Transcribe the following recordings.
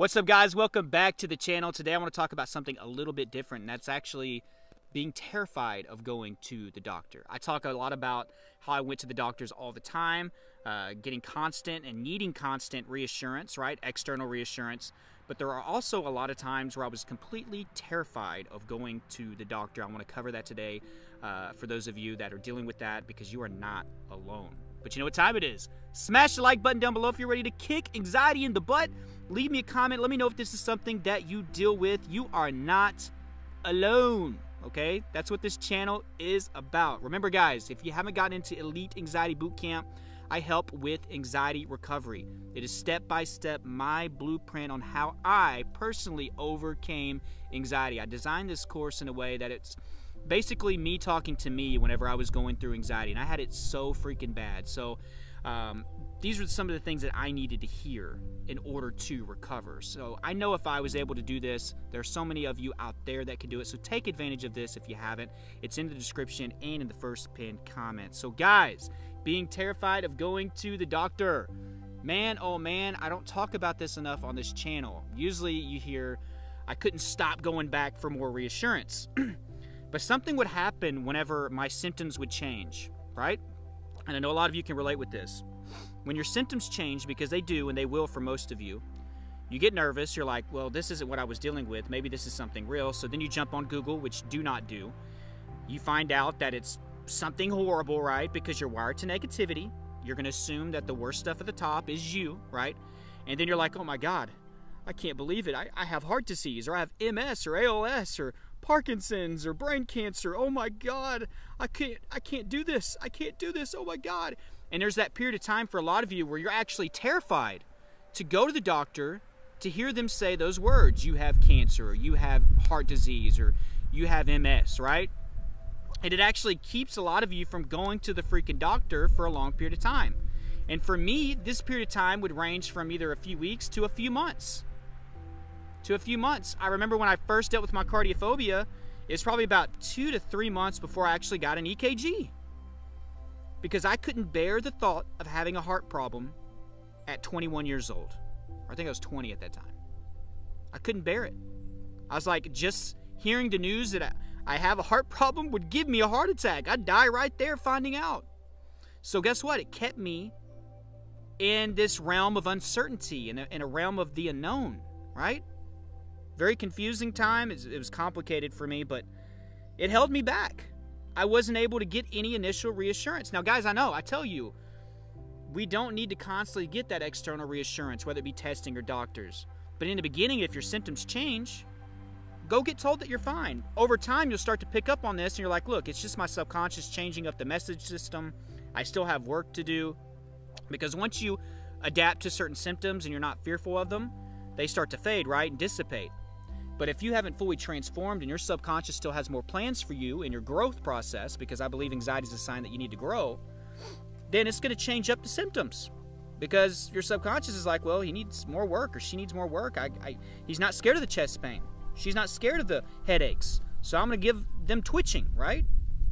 What's up, guys? Welcome back to the channel. Today I want to talk about something a little bit different, and that's actually being terrified of going to the doctor. I talk a lot about how I went to the doctors all the time, uh, getting constant and needing constant reassurance, right? External reassurance. But there are also a lot of times where I was completely terrified of going to the doctor. I want to cover that today uh, for those of you that are dealing with that because you are not alone. But you know what time it is? Smash the like button down below if you're ready to kick anxiety in the butt. Leave me a comment. Let me know if this is something that you deal with. You are not alone. Okay? That's what this channel is about. Remember, guys, if you haven't gotten into Elite Anxiety Bootcamp, I help with anxiety recovery. It is step by step my blueprint on how I personally overcame anxiety. I designed this course in a way that it's basically me talking to me whenever I was going through anxiety, and I had it so freaking bad. So, um, these were some of the things that I needed to hear in order to recover. So I know if I was able to do this, there are so many of you out there that can do it. So take advantage of this if you haven't. It's in the description and in the first pinned comment. So guys, being terrified of going to the doctor. Man, oh man, I don't talk about this enough on this channel. Usually you hear I couldn't stop going back for more reassurance. But something would happen whenever my symptoms would change, right? And I know a lot of you can relate with this. When your symptoms change, because they do and they will for most of you, you get nervous. You're like, well, this isn't what I was dealing with. Maybe this is something real. So then you jump on Google, which do not do. You find out that it's something horrible, right? Because you're wired to negativity. You're going to assume that the worst stuff at the top is you, right? And then you're like, oh my God, I can't believe it. I, I have heart disease or I have MS or ALS or Parkinson's or brain cancer. Oh my God, I can't, I can't do this. I can't do this. Oh my God. And there's that period of time for a lot of you where you're actually terrified to go to the doctor to hear them say those words. You have cancer, or you have heart disease, or you have MS, right? And it actually keeps a lot of you from going to the freaking doctor for a long period of time. And for me, this period of time would range from either a few weeks to a few months to a few months. I remember when I first dealt with my cardiophobia, it was probably about two to three months before I actually got an EKG. Because I couldn't bear the thought of having a heart problem at 21 years old. I think I was 20 at that time. I couldn't bear it. I was like, just hearing the news that I, I have a heart problem would give me a heart attack. I'd die right there finding out. So, guess what? It kept me in this realm of uncertainty, in a, in a realm of the unknown, right? Very confusing time. It was complicated for me, but it held me back. I wasn't able to get any initial reassurance. Now, guys, I know, I tell you, we don't need to constantly get that external reassurance, whether it be testing or doctors. But in the beginning, if your symptoms change, go get told that you're fine. Over time, you'll start to pick up on this and you're like, look, it's just my subconscious changing up the message system. I still have work to do. Because once you adapt to certain symptoms and you're not fearful of them, they start to fade, right, and dissipate. But if you haven't fully transformed and your subconscious still has more plans for you in your growth process, because I believe anxiety is a sign that you need to grow, then it's going to change up the symptoms. Because your subconscious is like, well, he needs more work or she needs more work. I, I, he's not scared of the chest pain. She's not scared of the headaches. So I'm going to give them twitching, right?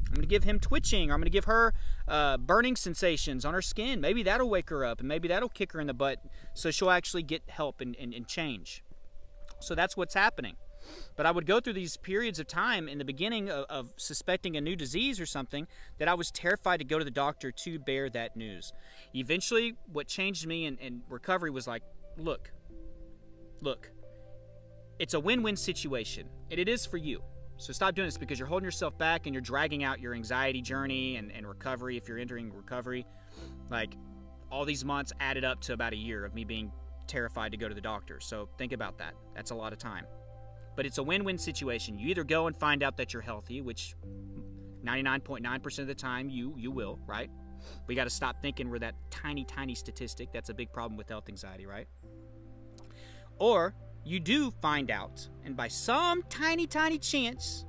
I'm going to give him twitching, or I'm going to give her uh, burning sensations on her skin. Maybe that'll wake her up, and maybe that'll kick her in the butt so she'll actually get help and, and, and change. So that's what's happening. But I would go through these periods of time in the beginning of, of, suspecting a new disease or something that I was terrified to go to the doctor to bear that news. Eventually, what changed me in, in recovery was like, look, look, it's a win win situation, and it is for you. So stop doing this because you're holding yourself back and you're dragging out your anxiety journey and, and recovery if you're entering recovery. Like, all these months added up to about a year of me being terrified to go to the doctor. So think about that. That's a lot of time. But it's a win win situation. You either go and find out that you're healthy, which 99.9% of the time you, you will, right? We got to stop thinking we're that tiny, tiny statistic. That's a big problem with health anxiety, right? Or you do find out, and by some tiny, tiny chance,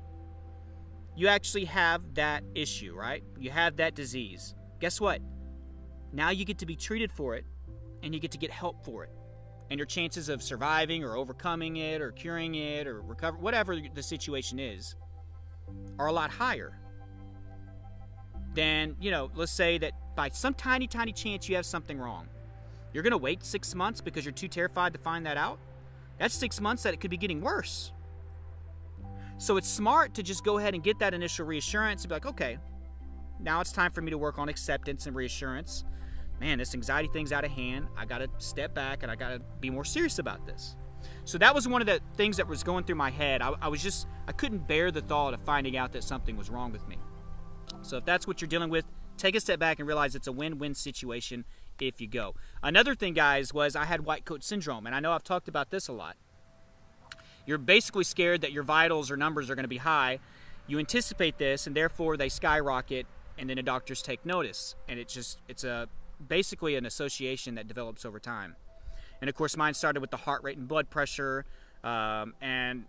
you actually have that issue, right? You have that disease. Guess what? Now you get to be treated for it and you get to get help for it and your chances of surviving or overcoming it or curing it or recover whatever the situation is are a lot higher than you know let's say that by some tiny tiny chance you have something wrong you're going to wait six months because you're too terrified to find that out that's six months that it could be getting worse. So it's smart to just go ahead and get that initial reassurance and be like, okay, now it's time for me to work on acceptance and reassurance. Man, this anxiety thing's out of hand. I got to step back and I got to be more serious about this. So that was one of the things that was going through my head. I, I was just, I couldn't bear the thought of finding out that something was wrong with me. So if that's what you're dealing with, take a step back and realize it's a win-win situation if you go. Another thing, guys, was I had white coat syndrome, and I know I've talked about this a lot. You're basically scared that your vitals or numbers are going to be high. You anticipate this, and therefore they skyrocket, and then the doctors take notice, and it just it's a basically an association that develops over time. And of course, mine started with the heart rate and blood pressure, um, and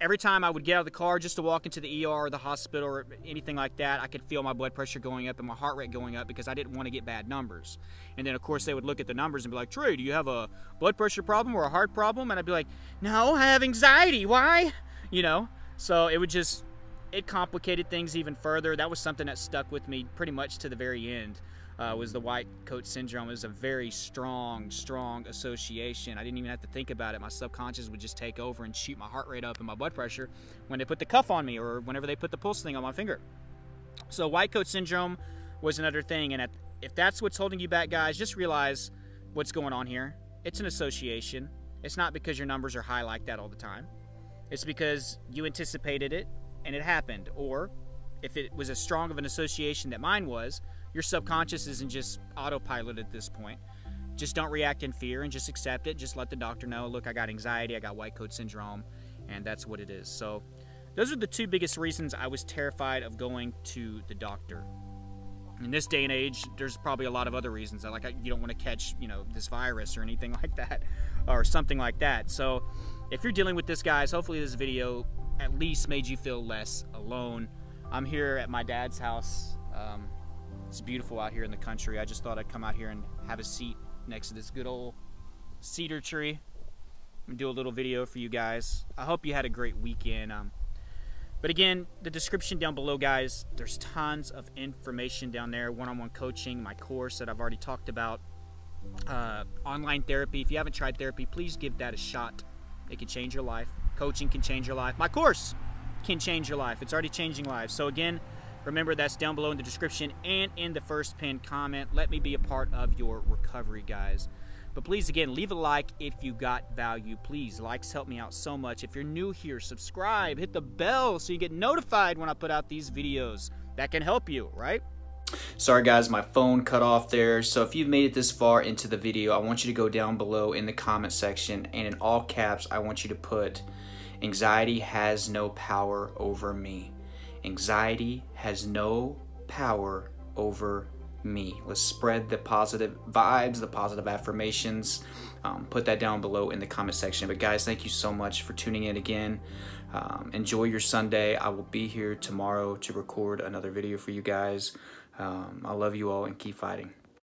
every time I would get out of the car just to walk into the ER or the hospital or anything like that, I could feel my blood pressure going up and my heart rate going up because I didn't want to get bad numbers. And then, of course, they would look at the numbers and be like, Trey, do you have a blood pressure problem or a heart problem? And I'd be like, no, I have anxiety. Why? You know? So it would just, it complicated things even further. That was something that stuck with me pretty much to the very end uh, was the white coat syndrome. It was a very strong, strong association. I didn't even have to think about it. My subconscious would just take over and shoot my heart rate up and my blood pressure when they put the cuff on me or whenever they put the pulse thing on my finger. So white coat syndrome was another thing. And if that's what's holding you back, guys, just realize what's going on here. It's an association. It's not because your numbers are high like that all the time. It's because you anticipated it and it happened. Or if it was as strong of an association that mine was, your subconscious isn't just autopilot at this point. Just don't react in fear and just accept it. Just let the doctor know, look, I got anxiety, I got white coat syndrome, and that's what it is. So, those are the two biggest reasons I was terrified of going to the doctor. In this day and age, there's probably a lot of other reasons. Like you don't want to catch, you know, this virus or anything like that, or something like that. So, if you're dealing with this, guys, hopefully this video at least made you feel less alone. I'm here at my dad's house. Um, it's beautiful out here in the country. I just thought I'd come out here and have a seat next to this good old cedar tree and do a little video for you guys. I hope you had a great weekend. Um, but again, the description down below, guys, there's tons of information down there. One-on-one coaching, my course that I've already talked about, uh, online therapy. If you haven't tried therapy, please give that a shot. It can change your life. Coaching can change your life. My course can change your life. It's already changing lives. So again, Remember, that's down below in the description and in the first pinned comment. Let me be a part of your recovery, guys. But please, again, leave a like if you got value. Please, likes help me out so much. If you're new here, subscribe, hit the bell so you get notified when I put out these videos. That can help you, right? Sorry guys, my phone cut off there. So if you've made it this far into the video, I want you to go down below in the comment section and in all caps, I want you to put, anxiety has no power over me. Anxiety has no power over me. Let's spread the positive vibes, the positive affirmations. Um, put that down below in the comment section. But guys, thank you so much for tuning in again. Um, enjoy your Sunday. I will be here tomorrow to record another video for you guys. Um, I love you all and keep fighting.